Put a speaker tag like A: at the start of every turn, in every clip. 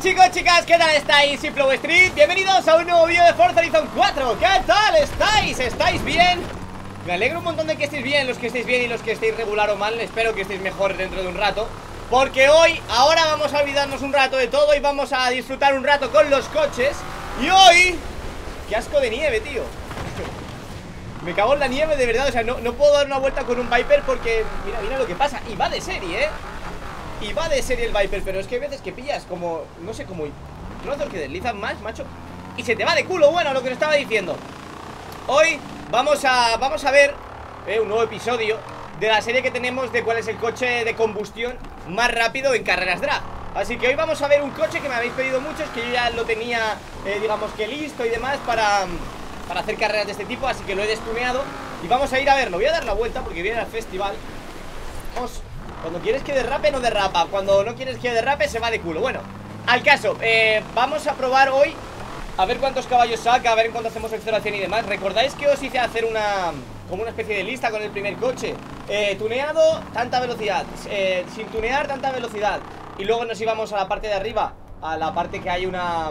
A: chicos, chicas? ¿Qué tal estáis? Flow Street, bienvenidos a un nuevo vídeo de Forza Horizon 4 ¿Qué tal estáis? ¿Estáis bien? Me alegro un montón de que estéis bien, los que estéis bien y los que estéis regular o mal Espero que estéis mejor dentro de un rato Porque hoy, ahora vamos a olvidarnos un rato de todo Y vamos a disfrutar un rato con los coches Y hoy... ¡Qué asco de nieve, tío! Me cago en la nieve de verdad, o sea, no, no puedo dar una vuelta con un Viper porque... Mira, mira lo que pasa, y va de serie, ¿eh? Y va de serie el Viper, pero es que hay veces que pillas como, no sé, como trozos que deslizan más, macho Y se te va de culo, bueno, lo que os estaba diciendo. Hoy vamos a, vamos a ver eh, un nuevo episodio de la serie que tenemos de cuál es el coche de combustión más rápido en carreras drag. Así que hoy vamos a ver un coche que me habéis pedido muchos, que yo ya lo tenía, eh, digamos que listo y demás para, para hacer carreras de este tipo Así que lo he destuneado y vamos a ir a verlo. Voy a dar la vuelta porque viene al festival. Vamos cuando quieres que derrape, no derrapa. Cuando no quieres que derrape, se va de culo. Bueno, al caso, eh, vamos a probar hoy A ver cuántos caballos saca A ver en cuánto hacemos el 0 a 100 y demás. ¿Recordáis que os hice hacer una... Como una especie de lista con el primer coche eh, Tuneado, tanta velocidad. Eh, Sin tunear, tanta velocidad. Y luego nos íbamos a la parte de arriba A la parte que hay una...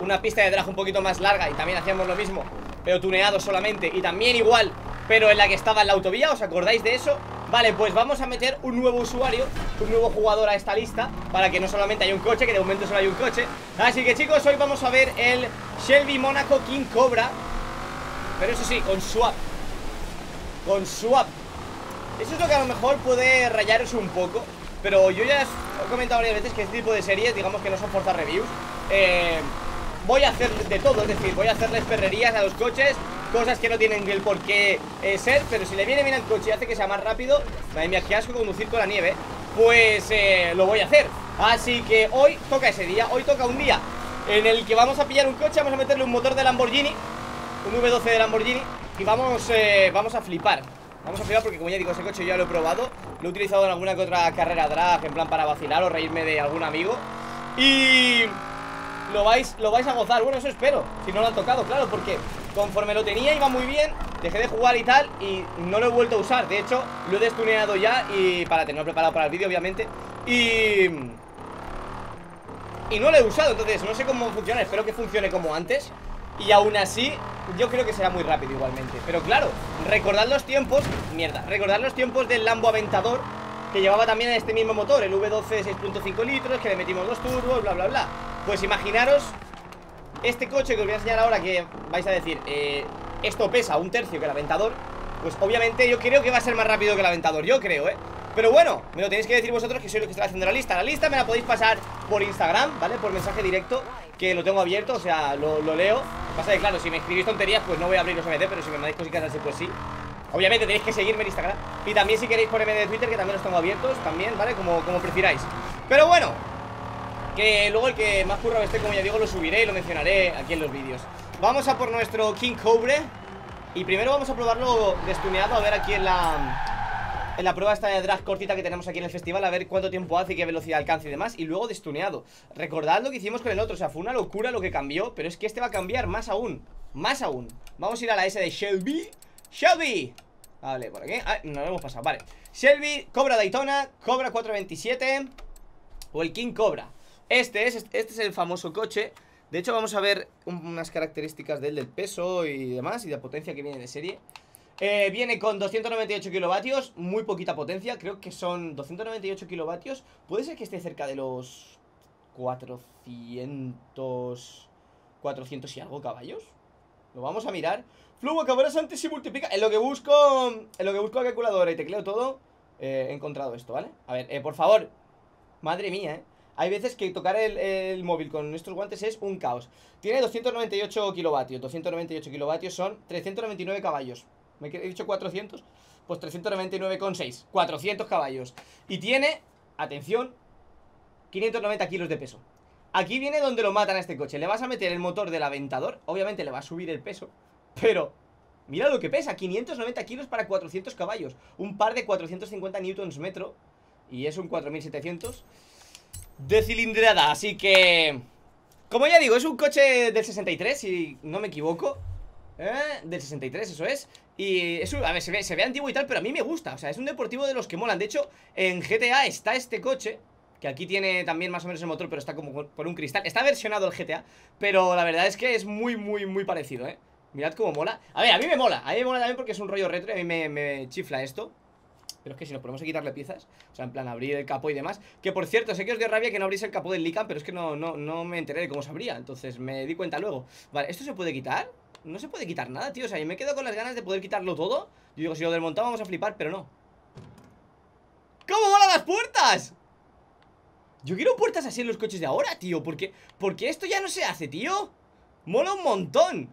A: Una pista de drag un poquito más larga Y también hacíamos lo mismo Pero tuneado solamente Y también igual Pero en la que estaba en la autovía. ¿Os acordáis de eso? Vale, pues vamos a meter un nuevo usuario Un nuevo jugador a esta lista Para que no solamente haya un coche, que de momento solo hay un coche. Así que chicos, hoy vamos a ver el Shelby Monaco King Cobra. Pero eso sí, con swap. Con swap. Eso es lo que a lo mejor puede rayaros un poco Pero yo ya he comentado varias veces que este tipo de series, digamos que no son Forza Reviews eh, Voy a hacer de todo, es decir, voy a hacerles perrerías a los coches cosas que no tienen el por qué eh, ser Pero si le viene bien al coche y hace que sea más rápido Madre mía, qué asco conducir con la nieve Pues eh, lo voy a hacer. Así que hoy toca ese día Hoy toca un día en el que vamos a pillar un coche Vamos a meterle un motor de Lamborghini Un V12 de Lamborghini Y vamos, eh, vamos a flipar. Vamos a flipar porque como ya digo, ese coche ya lo he probado Lo he utilizado en alguna que otra carrera drag En plan para vacilar o reírme de algún amigo. Y... Lo vais, lo vais a gozar, bueno, eso espero Si no lo han tocado, claro, porque Conforme lo tenía iba muy bien Dejé de jugar y tal y no lo he vuelto a usar. De hecho, lo he destuneado ya y para tenerlo preparado para el vídeo, obviamente. Y... Y no lo he usado, entonces no sé cómo funciona Espero que funcione como antes. Y aún así, yo creo que será muy rápido igualmente. Pero claro, recordad los tiempos Mierda, recordad los tiempos del Lambo Aventador Que llevaba también este mismo motor El V12 6.5 litros, que le metimos dos turbos, bla bla bla Pues imaginaros este coche que os voy a enseñar ahora que vais a decir eh, Esto pesa un tercio que el Aventador Pues obviamente yo creo que va a ser más rápido que el Aventador Yo creo, ¿eh? Pero bueno, me lo tenéis que decir vosotros que soy lo que está haciendo la lista La lista me la podéis pasar por Instagram, ¿vale? Por mensaje directo, que lo tengo abierto, o sea, lo, leo Pasa que claro, si me escribís tonterías, pues no voy a abrir los MD Pero si me mandáis cositas así, pues sí Obviamente tenéis que seguirme en Instagram Y también si queréis por MD de Twitter, que también los tengo abiertos También, ¿vale? Como, como Pero bueno, que luego el que más currado esté, como ya digo, lo subiré y lo mencionaré aquí en los vídeos. Vamos a por nuestro King Cobre Y primero vamos a probarlo destuneado A ver aquí en la... En la prueba esta de drag cortita que tenemos aquí en el festival A ver cuánto tiempo hace y qué velocidad alcanza y demás Y luego destuneado. Recordad lo que hicimos con el otro O sea, fue una locura lo que cambió Pero es que este va a cambiar más aún Más aún. Vamos a ir a la S de Shelby. Shelby. Vale, por aquí. Ah, no lo hemos pasado, vale. Shelby, Cobra Daytona, Cobra 427 O el King Cobra este es, este es el famoso coche. De hecho vamos a ver unas características de él, del peso y demás Y de la potencia que viene de serie. Eh, Viene con 298 kilovatios Muy poquita potencia, creo que son 298 kilovatios. Puede ser que esté cerca de los 400 400 y algo caballos. Lo vamos a mirar. Flujo acabarás antes y multiplica. En lo que busco En lo que busco la calculadora y tecleo todo eh, He encontrado esto, ¿vale? A ver, eh, por favor. Madre mía, ¿eh? Hay veces que tocar el, móvil con estos guantes es un caos. Tiene 298 kilovatios. 298 kilovatios son 399 caballos. ¿Me he dicho 400? Pues 399,6 400 caballos. Y tiene, atención 590 kilos de peso. Aquí viene donde lo matan a este coche. Le vas a meter el motor del Aventador Obviamente le va a subir el peso Pero Mira lo que pesa, 590 kilos para 400 caballos. Un par de 450 newtons metro Y es un 4700 de cilindrada, así que... Como ya digo, es un coche del 63, si no me equivoco ¿Eh? Del 63, eso es Y es un, a ver, se ve, antiguo y tal, pero a mí me gusta O sea, es un deportivo de los que molan De hecho, en GTA está este coche Que aquí tiene también más o menos el motor Pero está como por un cristal Está versionado el GTA Pero la verdad es que es muy, muy, muy parecido, ¿eh? Mirad cómo mola A ver, a mí me mola A mí me mola también porque es un rollo retro Y a mí me, me chifla esto pero es que si nos ponemos a quitarle piezas O sea, en plan abrir el capó y demás Que por cierto, sé que os dio rabia que no abrís el capó del Lican Pero es que no, no, no me enteré de cómo se abría Entonces me di cuenta luego. Vale, ¿esto se puede quitar? No se puede quitar nada, tío O sea, yo me quedo con las ganas de poder quitarlo todo. Yo digo, si lo desmontamos vamos a flipar, pero no. ¿Cómo molan las puertas? Yo quiero puertas así en los coches de ahora, tío Porque, porque esto ya no se hace, tío. Mola un montón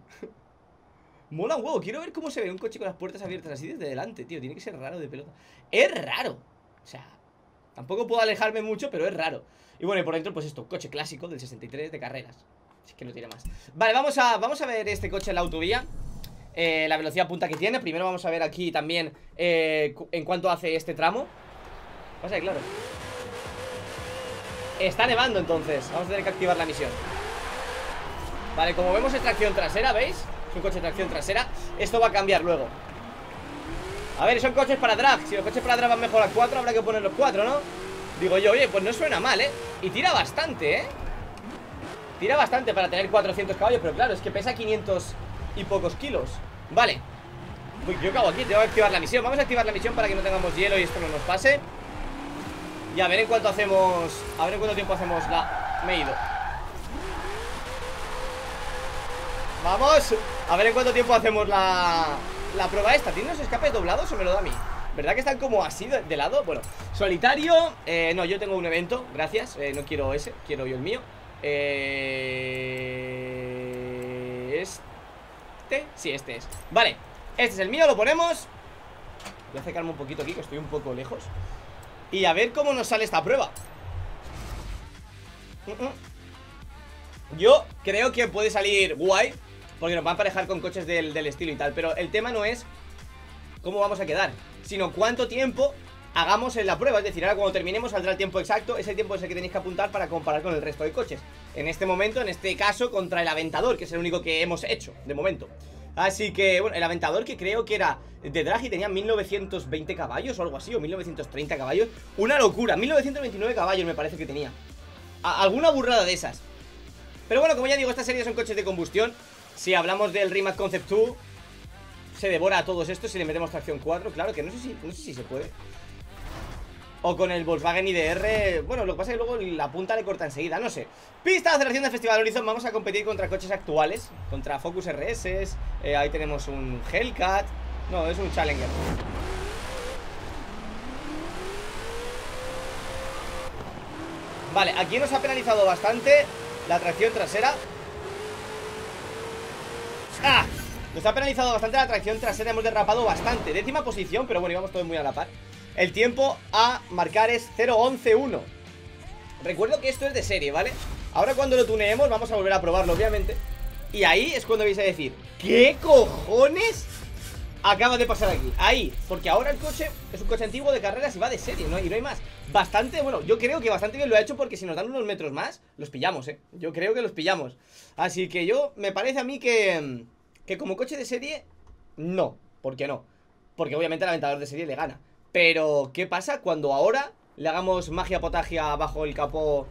A: Mola un huevo, quiero ver cómo se ve un coche con las puertas abiertas así desde delante, tío Tiene que ser raro de pelota. Es raro O sea, tampoco puedo alejarme mucho, pero es raro. Y bueno, y por dentro, pues esto, coche clásico del 63 de carreras Es que no tiene más. Vale, vamos a, vamos a ver este coche en la autovía eh, La velocidad punta que tiene. Primero vamos a ver aquí también eh, En cuánto hace este tramo. Pasa claro Está nevando entonces Vamos a tener que activar la misión Vale, como vemos es tracción trasera, ¿veis? Es un coche de tracción trasera. Esto va a cambiar luego. A ver, son coches para drag. Si los coches para drag van mejor a 4 Habrá que poner los 4, ¿no? Digo yo, oye, pues no suena mal, ¿eh? Y tira bastante, ¿eh? Tira bastante para tener 400 caballos Pero claro, es que pesa 500 y pocos kilos. Vale. Uy, yo acabo aquí, tengo que activar la misión. Vamos a activar la misión para que no tengamos hielo y esto no nos pase. Y a ver en cuánto hacemos A ver en cuánto tiempo hacemos la... Me he ido Vamos A ver en cuánto tiempo hacemos la, la prueba esta. ¿Tiene unos escapes doblados o me lo da a mí? ¿Verdad que están como así de, lado? Bueno, solitario eh, No, yo tengo un evento, gracias eh, No quiero ese, quiero yo el mío. Eh, Este Sí, este es. Vale, este es el mío, lo ponemos. Voy a acercarme un poquito aquí Que estoy un poco lejos. Y a ver cómo nos sale esta prueba. Mm, mm. Yo creo que puede salir guay porque nos va a emparejar con coches del, estilo y tal. Pero el tema no es cómo vamos a quedar Sino cuánto tiempo hagamos en la prueba. Es decir, ahora cuando terminemos saldrá el tiempo exacto Ese tiempo es el que tenéis que apuntar para comparar con el resto de coches. En este momento, en este caso, contra el Aventador Que es el único que hemos hecho, de momento. Así que, bueno, el Aventador que creo que era de drag y tenía 1920 caballos o algo así O 1930 caballos. Una locura, 1929 caballos me parece que tenía. Alguna burrada de esas. Pero bueno, como ya digo, esta serie son coches de combustión si hablamos del Rimac Concept 2 Se devora a todos estos si le metemos tracción 4 Claro que no sé si, no sé si se puede. O con el Volkswagen IDR Bueno, lo que pasa es que luego la punta le corta enseguida No sé. Pista de aceleración del Festival Horizon Vamos a competir contra coches actuales Contra Focus RS eh, Ahí tenemos un Hellcat No, es un Challenger. Vale, aquí nos ha penalizado bastante La tracción trasera ¡Ah! Nos ha penalizado bastante la tracción trasera Hemos derrapado bastante Décima posición, pero bueno, íbamos todos muy a la par El tiempo a marcar es 0.11.1 Recuerdo que esto es de serie, ¿vale? Ahora cuando lo tuneemos vamos a volver a probarlo, obviamente Y ahí es cuando vais a decir ¿Qué cojones acaba de pasar aquí? Ahí, porque ahora el coche es un coche antiguo de carreras y va de serie, ¿no? Y no hay más Bastante, bueno, yo creo que bastante bien lo ha hecho porque si nos dan unos metros más, los pillamos, ¿eh? Yo creo que los pillamos Así que yo, me parece a mí que, que como coche de serie, no. ¿Por qué no? Porque obviamente el aventador de serie le gana. Pero, ¿qué pasa cuando ahora le hagamos magia potagia bajo el capó?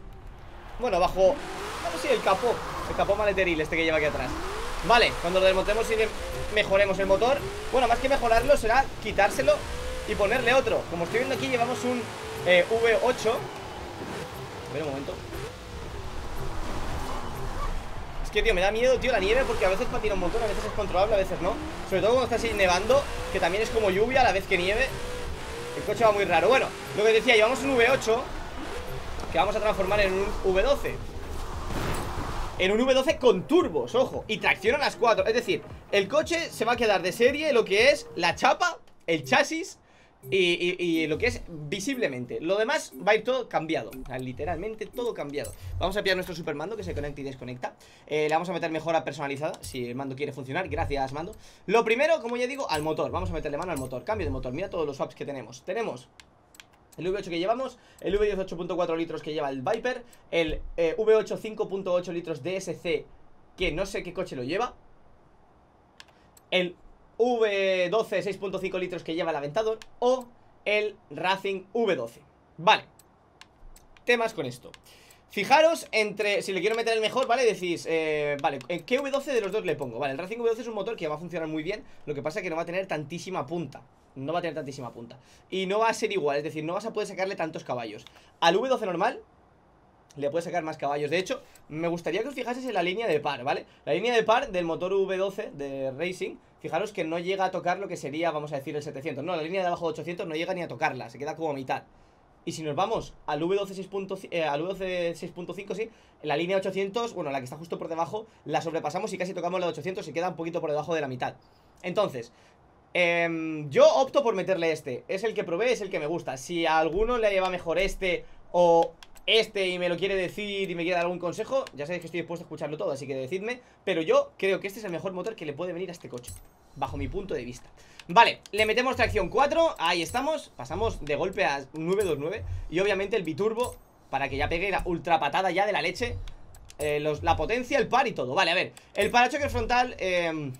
A: Bueno, bajo... No sé, el capó. El capó maleteril este que lleva aquí atrás. Vale, cuando lo desmontemos y mejoremos el motor Bueno, más que mejorarlo será quitárselo y ponerle otro Como estoy viendo aquí llevamos un eh, V8 A ver un momento que, tío, me da miedo, tío, la nieve Porque a veces patina un montón, a veces es controlable, a veces no. Sobre todo cuando está así nevando Que también es como lluvia a la vez que nieve. El coche va muy raro. Bueno, lo que decía, llevamos un V8 Que vamos a transformar en un V12 En un V12 con turbos, ojo Y tracción a las 4 Es decir, el coche se va a quedar de serie Lo que es la chapa, el chasis y, lo que es visiblemente Lo demás va a ir todo cambiado. Literalmente todo cambiado. Vamos a pillar nuestro supermando que se conecta y desconecta. Eh, Le vamos a meter mejora personalizada Si el mando quiere funcionar, gracias mando. Lo primero, como ya digo, al motor. Vamos a meterle mano al motor, cambio de motor. Mira todos los swaps que tenemos. Tenemos el V8 que llevamos, el V10 8.4 litros que lleva el Viper El eh, V8 5.8 litros DSC Que no sé qué coche lo lleva El V12 6.5 litros que lleva el Aventador o el Racing V12. Vale. temas con esto Fijaros entre, si le quiero meter el mejor, ¿vale? Decís, eh, vale, ¿qué V12 de los dos le pongo? Vale, el Racing V12 es un motor que va a funcionar muy bien Lo que pasa es que no va a tener tantísima punta No va a tener tantísima punta Y no va a ser igual, es decir, no vas a poder sacarle tantos caballos Al V12 normal le puedes sacar más caballos De hecho, me gustaría que os fijases en la línea de par, ¿vale? La línea de par del motor V12 de Racing Fijaros que no llega a tocar lo que sería, vamos a decir, el 700 No, la línea de abajo de 800 no llega ni a tocarla Se queda como a mitad y si nos vamos al V12 6.5, eh, al V12 6.5, sí, la línea 800, bueno, la que está justo por debajo, la sobrepasamos y casi tocamos la 800 y queda un poquito por debajo de la mitad. Entonces, eh, yo opto por meterle este. Es el que probé, es el que me gusta. Si a alguno le lleva mejor este o este y me lo quiere decir y me quiere dar algún consejo, ya sabéis que estoy dispuesto a escucharlo todo, así que decidme. Pero yo creo que este es el mejor motor que le puede venir a este coche, bajo mi punto de vista. Vale, le metemos tracción 4 Ahí estamos, pasamos de golpe a 929 Y obviamente el biturbo Para que ya pegue la ultra patada ya de la leche eh, La potencia, el par y todo Vale, a ver, el parachoque frontal eh,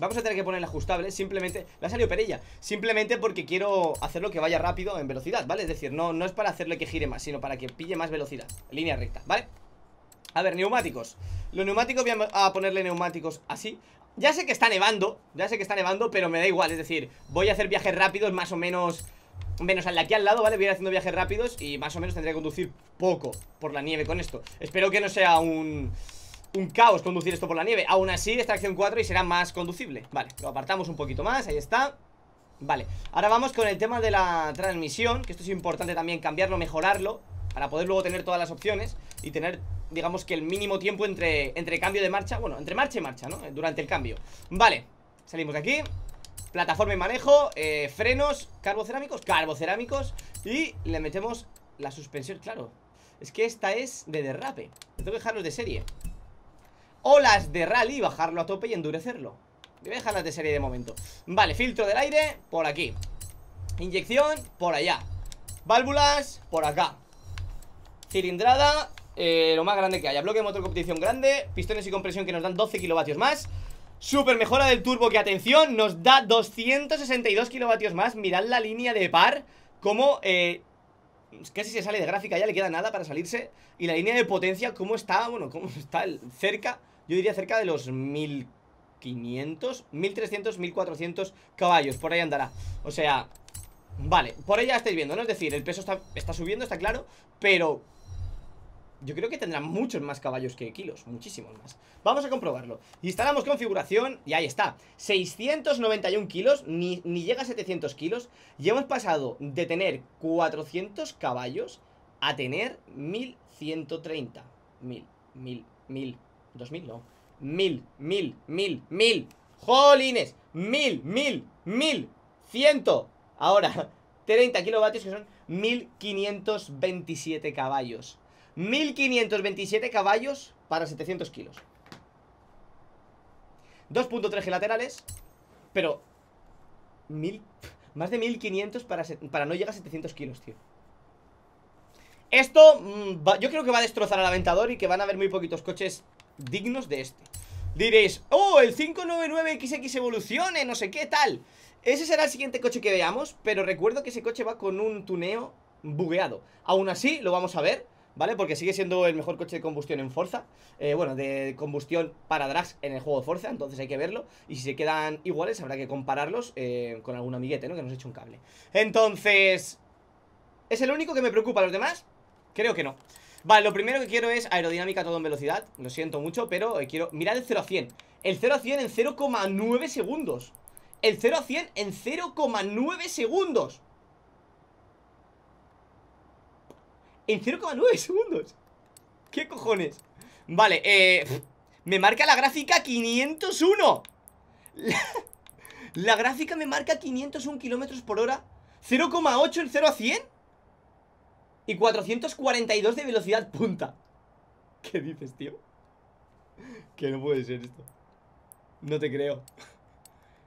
A: Vamos a tener que ponerle ajustable Simplemente, le ha salido perilla Simplemente porque quiero hacerlo que vaya rápido en velocidad, ¿vale? Es decir, no, no es para hacerle que gire más Sino para que pille más velocidad, línea recta, ¿vale? A ver, neumáticos Los neumáticos voy a ponerle neumáticos así ya sé que está nevando, ya sé que está nevando, pero me da igual, es decir, voy a hacer viajes rápidos más o menos... Menos al de aquí al lado, ¿vale? Voy a ir haciendo viajes rápidos y más o menos tendré que conducir poco por la nieve con esto Espero que no sea un... Un caos conducir esto por la nieve. Aún así, esta acción 4 y será más conducible. Vale, lo apartamos un poquito más, ahí está. Vale, ahora vamos con el tema de la transmisión Que esto es importante también cambiarlo, mejorarlo Para poder luego tener todas las opciones Y tener digamos que el mínimo tiempo entre, entre cambio de marcha Bueno, entre marcha y marcha, ¿no? Durante el cambio. Vale, salimos de aquí. Plataforma y manejo, eh, frenos Carbocerámicos, carbocerámicos Y le metemos la suspensión, claro Es que esta es de derrape. Tengo que dejarlos de serie O las de rally, bajarlo a tope y endurecerlo. Voy a dejarlas de serie de momento. Vale, filtro del aire, por aquí. Inyección, por allá. Válvulas, por acá. Cilindrada, eh, lo más grande que haya. Bloque de motor competición grande Pistones y compresión que nos dan 12 kilovatios más. Super mejora del turbo que, atención, nos da 262 kilovatios más. Mirad la línea de par Como, eh, casi se sale de gráfica Ya le queda nada para salirse. Y la línea de potencia, cómo está, bueno, cómo está cerca Yo diría cerca de los 1500 1300, 1400 caballos. Por ahí andará. O sea, vale, por ahí ya estáis viendo, ¿no? Es decir, el peso está, subiendo, está claro Pero yo creo que tendrá muchos más caballos que kilos Muchísimos más. Vamos a comprobarlo. Instalamos configuración y ahí está. 691 kilos Ni, ni llega a 700 kilos. Y hemos pasado de tener 400 caballos A tener 1130 1000, 1000, 1000 2000 no. 1000, 1000, 1000, 1000 ¡Jolines! 1000, 1000, 1000 100 Ahora 30 kilovatios que son 1527 caballos. 1527 caballos para 700 kilos. 2.3 G laterales Pero mil, Más de 1500 para, para no llegar a 700 kilos, tío. Esto mm, Yo creo que va a destrozar al aventador Y que van a haber muy poquitos coches dignos de este Diréis, oh, el 599XX evolucione, no sé qué tal Ese será el siguiente coche que veamos Pero recuerdo que ese coche va con un tuneo bugueado Aún así, lo vamos a ver ¿vale? Porque sigue siendo el mejor coche de combustión en Forza eh, Bueno, de combustión para drags en el juego de Forza, entonces hay que verlo Y si se quedan iguales habrá que compararlos eh, con algún amiguete, ¿no? Que nos eche un cable Entonces... ¿Es el único que me preocupa? ¿Los demás? Creo que no Vale, lo primero que quiero es aerodinámica todo en velocidad. Lo siento mucho, pero eh, quiero... Mirad el 0 a 100 El 0 a 100 en 0,9 segundos. El 0 a 100 en 0,9 segundos. En 0,9 segundos ¿Qué cojones? Vale, eh... Me marca la gráfica 501 la, gráfica me marca 501 kilómetros por hora. 0,8 en 0 a 100 Y 442 de velocidad punta. ¿Qué dices, tío? Que no puede ser esto. No te creo.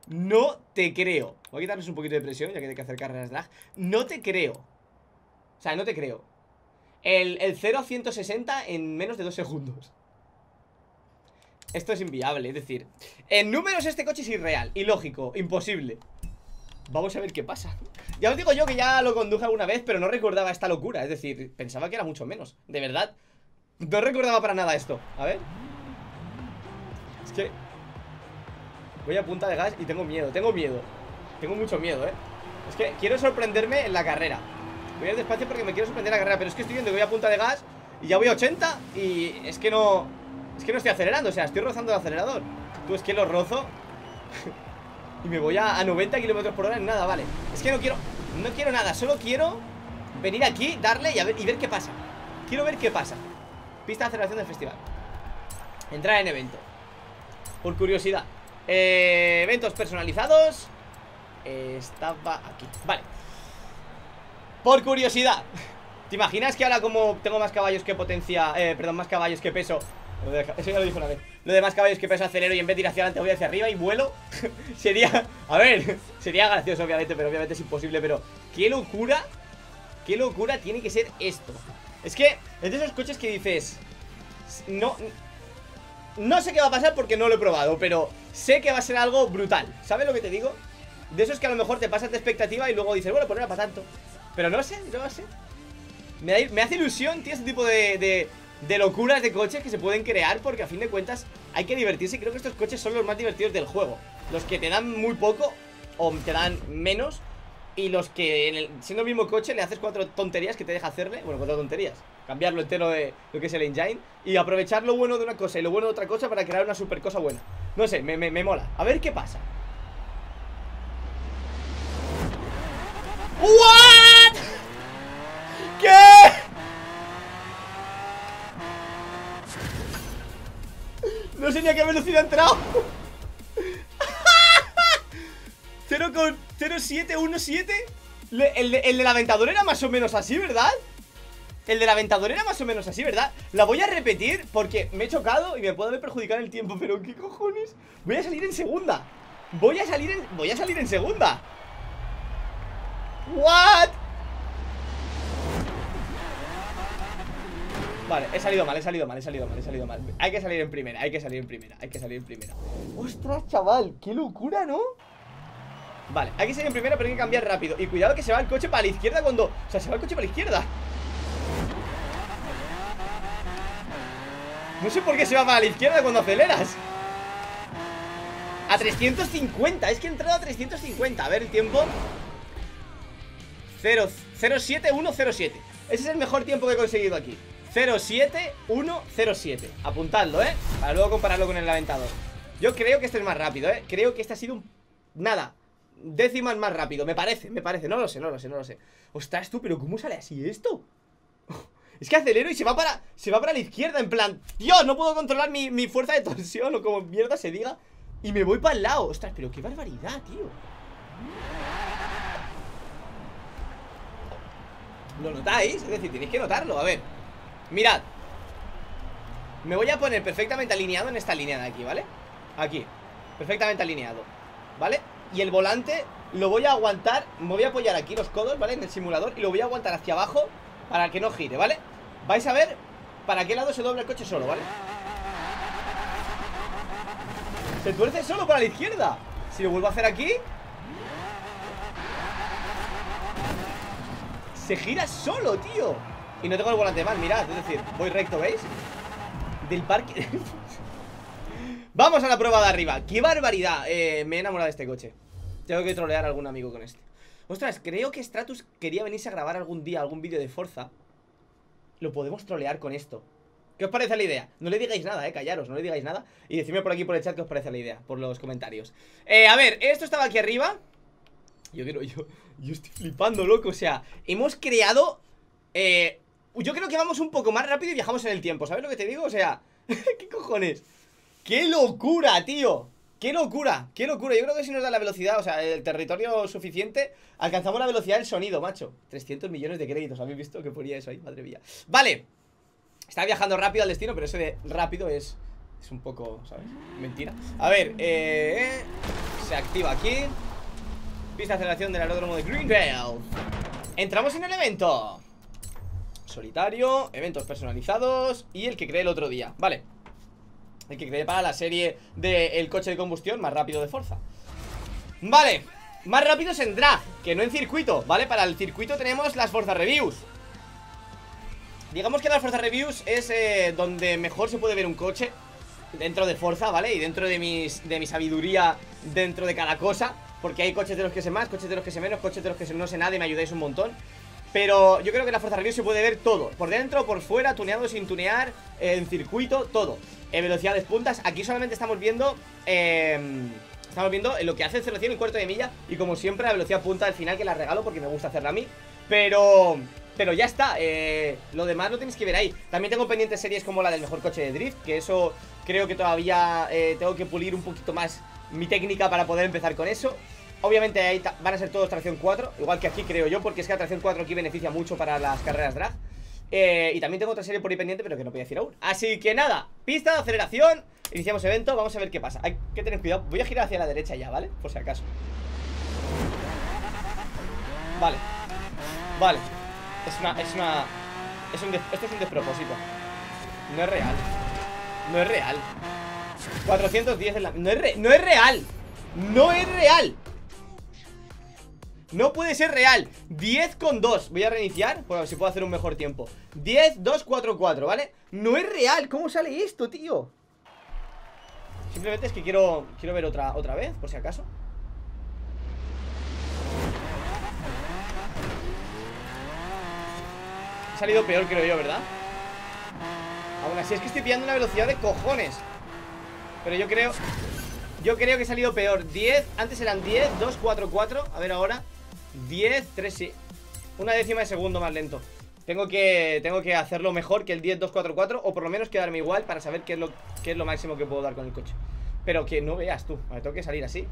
A: No te creo. Voy a quitarles un poquito de presión ya que hay que hacer carreras drag No te creo. O sea, no te creo. El, 0 a 160 en menos de 2 segundos. Esto es inviable, es decir En números este coche es irreal, ilógico, imposible Vamos a ver qué pasa. Ya os digo yo que ya lo conduje alguna vez Pero no recordaba esta locura. Es decir, pensaba que era mucho menos. De verdad. No recordaba para nada esto. A ver. Es que Voy a punta de gas y tengo miedo Tengo miedo. Tengo mucho miedo, eh Es que quiero sorprenderme en la carrera. Voy a ir despacio porque me quiero sorprender en la carrera Pero es que estoy viendo que voy a punta de gas Y ya voy a 80 Y es que no Es que no estoy acelerando O sea, estoy rozando el acelerador. Tú es que lo rozo Y me voy a, 90 kilómetros por hora en nada, vale. Es que no quiero, no quiero nada Solo quiero venir aquí, darle y, a ver, y ver qué pasa. Quiero ver qué pasa. Pista de aceleración del festival. Entrar en evento. Por curiosidad. Eh, Eventos personalizados. Estaba aquí, vale. Por curiosidad. ¿Te imaginas que ahora como tengo más caballos que potencia eh, Perdón, más caballos que peso eso ya lo dijo una vez. Lo de más caballos que peso acelero y en vez de ir hacia adelante voy hacia arriba y vuelo Sería, a ver, sería gracioso obviamente Pero obviamente es imposible, pero Qué locura, qué locura tiene que ser esto. Es que es de esos coches que dices No, no sé qué va a pasar porque no lo he probado Pero sé que va a ser algo brutal. ¿Sabes lo que te digo? De esos que a lo mejor te pasas de expectativa y luego dices, bueno, pues no era para tanto Pero no sé, no sé. Me, me hace ilusión, tío, ese tipo de locuras de coches que se pueden crear porque a fin de cuentas hay que divertirse y creo que estos coches son los más divertidos del juego. Los que te dan muy poco o te dan menos y los que siendo el mismo coche le haces cuatro tonterías que te deja hacerle, bueno, cuatro tonterías, cambiarlo entero de lo que es el engine y aprovechar lo bueno de una cosa y lo bueno de otra cosa para crear una super cosa buena. No sé, me, me, me mola. A ver qué pasa. ¿What? ¿Qué? No sé ni a qué velocidad ha entrado 0,0717 el, el del aventador era más o menos así, ¿verdad? El del aventador era más o menos así, ¿verdad? La voy a repetir porque me he chocado y me puede haber perjudicado el tiempo Pero ¿qué cojones? Voy a salir en segunda Voy a salir en... Voy a salir en segunda What? Vale, he salido mal, he salido mal, he salido mal, he salido mal. Hay que salir en primera, hay que salir en primera Hay que salir en primera. Ostras, chaval, qué locura, ¿no? Vale, hay que salir en primera, pero hay que cambiar rápido. Y cuidado que se va el coche para la izquierda cuando... O sea, se va el coche para la izquierda. No sé por qué se va para la izquierda cuando aceleras. A 350 Es que he entrado a 350 A ver el tiempo. 0, 07107 Ese es el mejor tiempo que he conseguido aquí 07107 Apuntadlo, ¿eh? Para luego compararlo con el aventador. Yo creo que este es más rápido, ¿eh? Creo que este ha sido un... Nada Décimas más rápido, me parece, me parece. No lo sé, no lo sé, no lo sé. Ostras, tú, pero ¿cómo sale así esto? Es que acelero y se va para se va para la izquierda En plan, Dios, no puedo controlar mi, mi fuerza de torsión O como mierda se diga Y me voy para el lado. Ostras, pero qué barbaridad, tío. ¿Lo notáis? Es decir, tenéis que notarlo, a ver Mirad Me voy a poner perfectamente alineado en esta línea de aquí, ¿vale? Aquí, perfectamente alineado ¿Vale? Y el volante lo voy a aguantar Me voy a apoyar aquí los codos, ¿vale? En el simulador Y lo voy a aguantar hacia abajo Para que no gire, ¿vale? Vais a ver para qué lado se dobla el coche solo, ¿vale? Se tuerce solo para la izquierda Si lo vuelvo a hacer aquí Se gira solo, tío y no tengo el volante mal, mirad, es decir, voy recto, ¿veis? Del parque. Vamos a la prueba de arriba. ¡Qué barbaridad! Eh, me he enamorado de este coche. Tengo que trolear a algún amigo con este. Ostras, creo que Stratus quería venirse a grabar algún día Algún vídeo de Forza. Lo podemos trolear con esto. ¿Qué os parece la idea? No le digáis nada, eh, callaros, no le digáis nada. Y decidme por aquí por el chat qué os parece la idea Por los comentarios. Eh, a ver, esto estaba aquí arriba. Yo quiero, yo, yo estoy flipando, loco. O sea, hemos creado eh, yo creo que vamos un poco más rápido y viajamos en el tiempo, ¿sabes lo que te digo? O sea, ¿qué cojones? ¡Qué locura, tío! ¡Qué locura! ¡Qué locura! Yo creo que si nos da la velocidad, o sea, el territorio suficiente Alcanzamos la velocidad del sonido, macho 300 millones de créditos, ¿habéis visto? que ponía eso ahí? Madre mía Vale Está viajando rápido al destino, pero eso de rápido es... Es un poco, ¿sabes? Mentira A ver, eh... Se activa aquí Pista de aceleración del aeródromo de Greenville Entramos en el evento Solitario, eventos personalizados Y el que creé el otro día, vale. El que creé para la serie del coche de combustión más rápido de Forza. Vale. Más rápidos en drag, que no en circuito, ¿vale? Para el circuito tenemos las Forza Reviews. Digamos que las Forza Reviews es eh, donde mejor se puede ver un coche Dentro de Forza, ¿vale? Y dentro de, mis, de mi sabiduría dentro de cada cosa. Porque hay coches de los que sé más, coches de los que sé menos, coches de los que no sé nada y me ayudáis un montón pero yo creo que la Forza Reviews se puede ver todo. Por dentro, por fuera, tuneado, sin tunear En circuito, todo. En velocidades puntas, aquí solamente estamos viendo eh, Estamos viendo lo que hace el 0 en cuarto de milla Y como siempre la velocidad punta al final que la regalo porque me gusta hacerla a mí. Pero... Pero ya está, eh, lo demás lo tenéis que ver ahí. También tengo pendientes series como la del mejor coche de drift Que eso creo que todavía eh, tengo que pulir un poquito más mi técnica para poder empezar con eso Obviamente ahí van a ser todos tracción 4 Igual que aquí creo yo, porque es que la tracción 4 aquí beneficia mucho para las carreras drag. Eh, Y también tengo otra serie por ahí pendiente, pero que no voy a decir aún. Así que nada, pista de aceleración. Iniciamos evento, vamos a ver qué pasa. Hay que tener cuidado, voy a girar hacia la derecha ya, ¿vale? Por si acaso. Vale. Vale. Es una, es una es un Esto es un despropósito. No es real. No es real. 410 en la... No es, no es real. No es real no puede ser real. 10 con 2 Voy a reiniciar ver si puedo hacer un mejor tiempo. 10, 2, 4, 4 ¿Vale? No es real. ¿Cómo sale esto, tío? Simplemente es que quiero Quiero ver otra, otra vez Por si acaso. Ha salido peor, creo yo, ¿verdad? Aún así es que estoy pillando una velocidad de cojones. Pero yo creo Yo creo que he salido peor. 10, antes eran 10, 2, 4, 4 A ver ahora 10, 3, sí. Una décima de segundo más lento. Tengo que, tengo que hacerlo mejor que el 10, 2, 4, 4 O por lo menos quedarme igual para saber qué es, lo, qué es lo máximo que puedo dar con el coche. Pero que no veas tú Me tengo que salir así.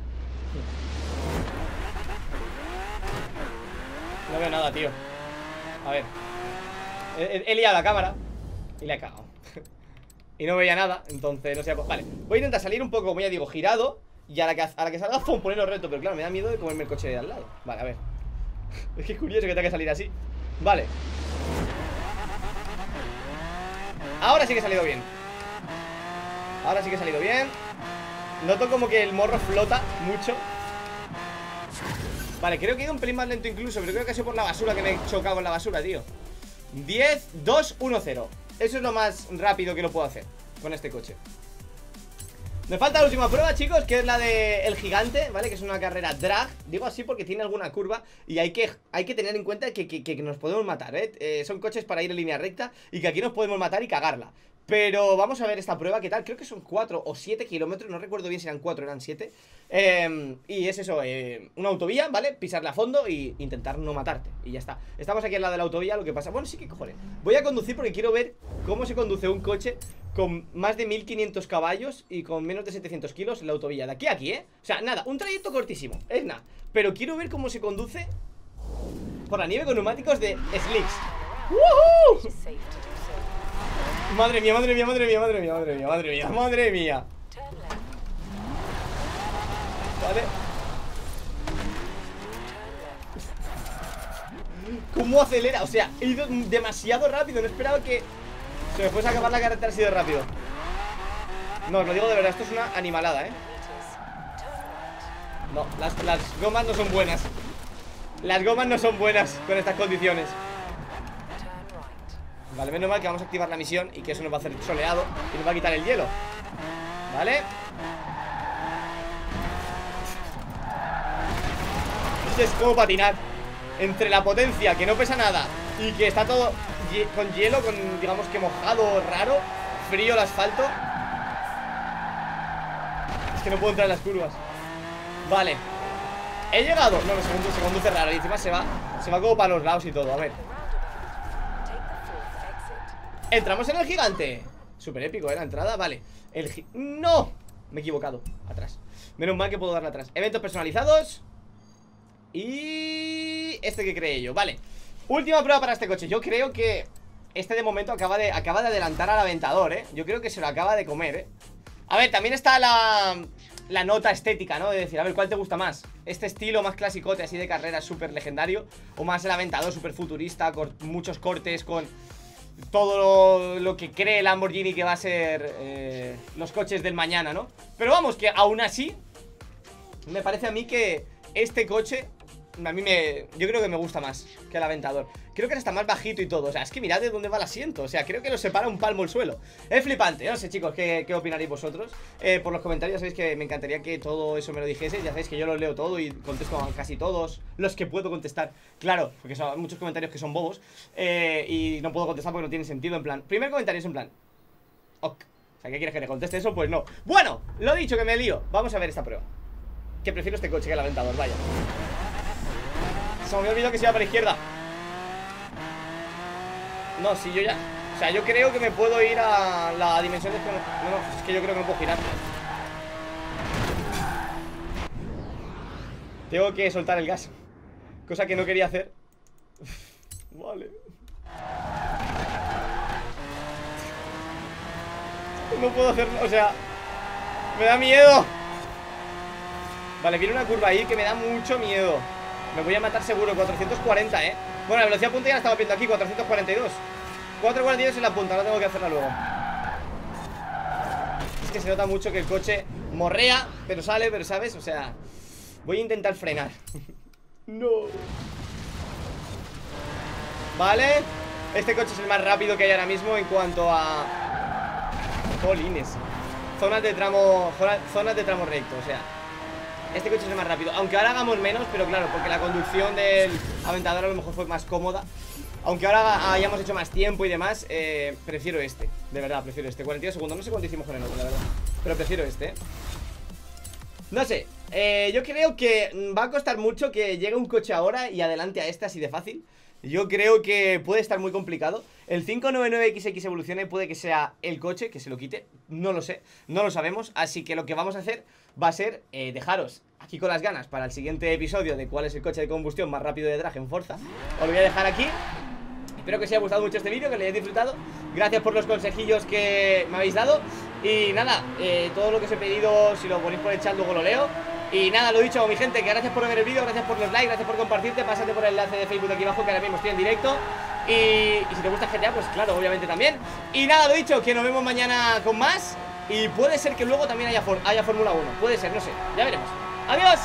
A: No veo nada, tío. A ver. He, he liado la cámara Y la he cagado. Y no veía nada, entonces no sé Vale, voy a intentar salir un poco, como ya digo, girado Y a la que, a la que salga, pum, ponerlo reto Pero claro, me da miedo de comerme el coche de al lado. Vale, a ver. Es que es curioso que tenga que salir así. Vale. Ahora sí que ha salido bien. Ahora sí que ha salido bien. Noto como que el morro flota mucho. Vale, creo que he ido un pelín más lento incluso Pero creo que ha sido por la basura que me he chocado con la basura, tío. 10, 2, 1, 0 Eso es lo más rápido que lo puedo hacer Con este coche me falta la última prueba, chicos, que es la de el gigante, ¿vale? Que es una carrera drag Digo así porque tiene alguna curva Y hay que, hay que tener en cuenta que, que, que nos podemos matar, ¿eh? ¿eh? Son coches para ir en línea recta Y que aquí nos podemos matar y cagarla pero vamos a ver esta prueba, ¿qué tal? Creo que son 4 o 7 kilómetros, no recuerdo bien si eran 4 o eran 7 em, Y es eso, eh, una autovía, ¿vale? Pisarla a fondo e intentar no matarte Y ya está Estamos aquí en la de la autovía, lo que pasa... Bueno, sí que cojones Voy a conducir porque quiero ver cómo se conduce un coche con más de 1500 caballos y con menos de 700 kilos en la autovía De aquí a aquí, ¿eh? O sea, nada, un trayecto cortísimo, es nada Pero quiero ver cómo se conduce por la nieve con neumáticos de slicks ¡Woohoo! Madre mía, madre mía, madre mía, madre mía, madre mía, madre mía, madre mía Vale ¿Cómo acelera? O sea, he ido demasiado rápido No esperaba que se me fuese a acabar la carretera así de rápido. No, os lo digo de verdad, esto es una animalada, ¿eh? No, las, las gomas no son buenas. Las gomas no son buenas con estas condiciones. Vale, menos mal que vamos a activar la misión Y que eso nos va a hacer soleado Y nos va a quitar el hielo. Vale. Es como patinar Entre la potencia, que no pesa nada Y que está todo con hielo Con, digamos que mojado, raro Frío el asfalto. Es que no puedo entrar en las curvas. Vale. He llegado, no, conduce, se conduce raro Y encima se va, se va como para los lados y todo. A ver. Entramos en el gigante. Súper épico, ¿eh? La entrada, vale. El ¡No! Me he equivocado. Atrás. Menos mal que puedo darle atrás. Eventos personalizados. Y... Este que creé yo, vale Última prueba para este coche Yo creo que Este de momento acaba de, acaba de adelantar al aventador, ¿eh? Yo creo que se lo acaba de comer, ¿eh? A ver, también está la... La nota estética, ¿no? De decir, a ver, ¿cuál te gusta más? Este estilo más clasicote, así de carrera súper legendario O más el aventador súper futurista Con muchos cortes, con todo lo, que cree Lamborghini que va a ser eh, los coches del mañana, ¿no? Pero vamos, que aún así me parece a mí que, este coche a mí me... Yo creo que me gusta más que el Aventador. Creo que está más bajito y todo O sea, es que mirad de dónde va el asiento O sea, creo que lo separa un palmo el suelo. Es flipante, no sé chicos, ¿qué, qué opinaréis vosotros? Eh, por los comentarios sabéis que me encantaría que todo eso me lo dijese Ya sabéis que yo lo leo todo y contesto a casi todos Los que puedo contestar. Claro, porque son muchos comentarios que son bobos eh, Y no puedo contestar porque no tiene sentido En plan, primer comentario es en plan Ok o sea, ¿qué quieres que le conteste eso? Pues no. Bueno, lo dicho que me lío. Vamos a ver esta prueba. Que prefiero este coche que el Aventador, vaya se me había olvidado que se iba para la izquierda. No, si yo ya. O sea, yo creo que me puedo ir a la dimensión de... No, no, es que yo creo que no puedo girar. Tengo que soltar el gas. Cosa que no quería hacer. Vale. No puedo hacerlo, o sea Me da miedo. Vale, viene una curva ahí que me da mucho miedo me voy a matar seguro, 440, ¿eh? Bueno, la velocidad punta ya la estaba viendo aquí, 442 442 en la punta, no tengo que hacerla luego. Es que se nota mucho que el coche morrea, pero sale, pero ¿sabes? O sea, voy a intentar frenar. No. Vale. Este coche es el más rápido que hay ahora mismo en cuanto a... Jolines. Zonas de tramo... Zonas de tramo recto, o sea este coche es más rápido. Aunque ahora hagamos menos, pero claro, porque la conducción del Aventador a lo mejor fue más cómoda. Aunque ahora hayamos hecho más tiempo y demás eh, Prefiero este, de verdad, prefiero este. 42 segundos, no sé cuánto hicimos con el otro, la verdad. Pero prefiero este No sé, eh, yo creo que va a costar mucho que llegue un coche ahora y adelante a este así de fácil yo creo que puede estar muy complicado. El 599XX evolucione puede que sea el coche que se lo quite No lo sé, no lo sabemos. Así que lo que vamos a hacer va a ser eh, dejaros aquí con las ganas para el siguiente episodio de cuál es el coche de combustión más rápido de drag en Forza. Os lo voy a dejar aquí. Espero que os haya gustado mucho este vídeo, que lo hayáis disfrutado. Gracias por los consejillos que me habéis dado. Y nada, eh, todo lo que os he pedido, si lo ponéis por el chat luego lo leo y nada, lo dicho, mi gente, que gracias por ver el vídeo, gracias por los likes, gracias por compartirte, pásate por el enlace de Facebook aquí abajo que ahora mismo estoy en directo. Y, y, si te gusta GTA, pues claro, obviamente también. Y nada, lo dicho, que nos vemos mañana con más. Y puede ser que luego también haya, haya Fórmula 1, puede ser, no sé, ya veremos. ¡Adiós!